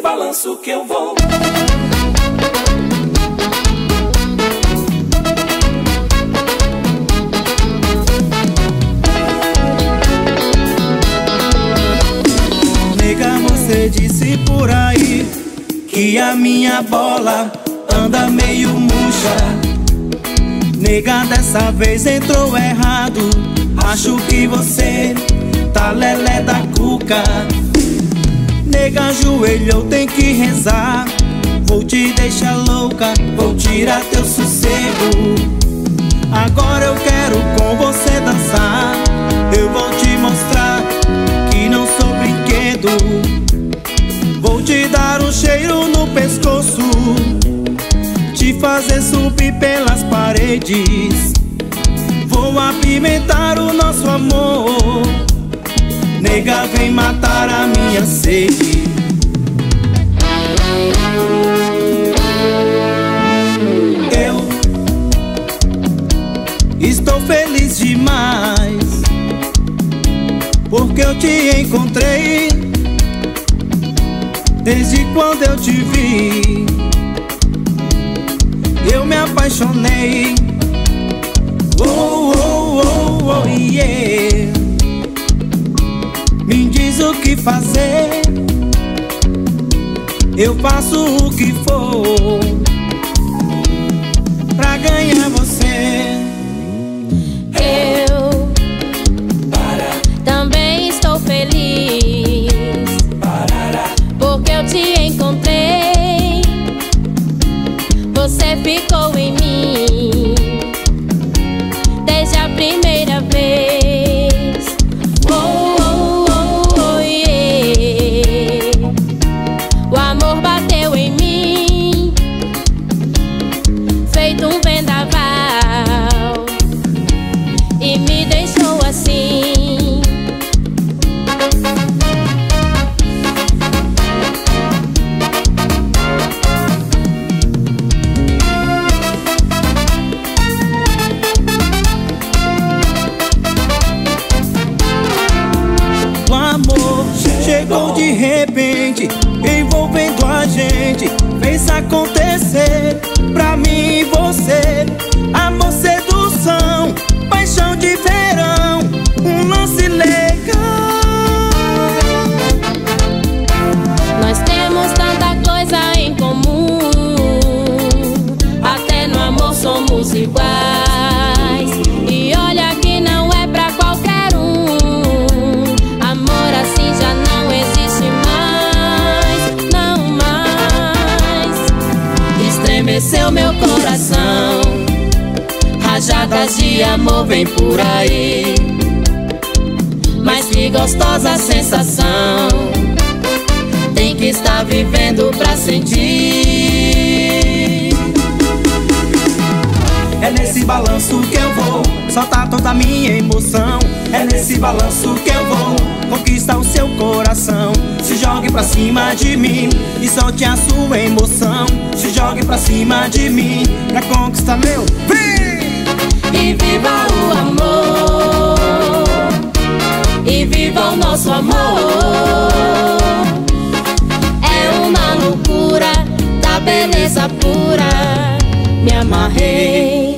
Nesse balanço que eu vou. Nega, você disse por aí que a minha bola anda meio murcha. Nega, dessa vez entrou errado. Acho que você tá lelé da cuca. Nega, ajoelhou, tem que rezar. Vou te deixar louca, vou tirar teu sossego. Agora eu quero com você dançar. Eu vou te mostrar que não sou brinquedo. Vou te dar um cheiro no pescoço, te fazer subir pelas paredes. Vou apimentar o nosso amor. Nega, vem matar a minha sede. Eu estou feliz demais porque eu te encontrei. Desde quando eu te vi, eu me apaixonei. Oh, oh, oh, oh, yeah. O que fazer, eu faço o que for pra ganhar você. Eu também estou feliz porque eu te encontrei. Você ficou em mim de repente, envolvendo a gente, fez acontecer pra mim e você. Estremeceu meu coração, rajadas de amor vem por aí. Mas que gostosa sensação tem que estar vivendo vou soltar toda a minha emoção. É nesse balanço que eu vou conquistar o seu coração. Se jogue pra cima de mim e solte a sua emoção. Se jogue pra cima de mim pra conquistar meu. Vem! E viva o amor, e viva o nosso amor. É uma loucura da beleza pura. Me amarrei